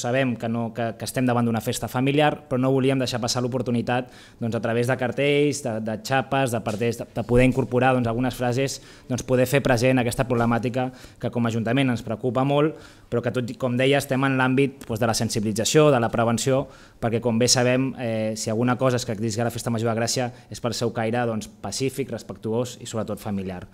Sabem que, no, que, que estem davant d'una festa familiar, però no volíem deixar passar l'oportunitat doncs, a través de cartells, de, de xapes, de parters, de, de poder incorporar doncs, algunes frases, doncs, poder fer present aquesta problemàtica que com a Ajuntament ens preocupa molt, però que tot com deia estem en l'àmbit doncs, de la sensibilització, de la prevenció, perquè com bé sabem, eh, si alguna cosa es caracteritza la Festa Major de Gràcia és per seu caire doncs, pacífic, respectuós i sobretot familiar.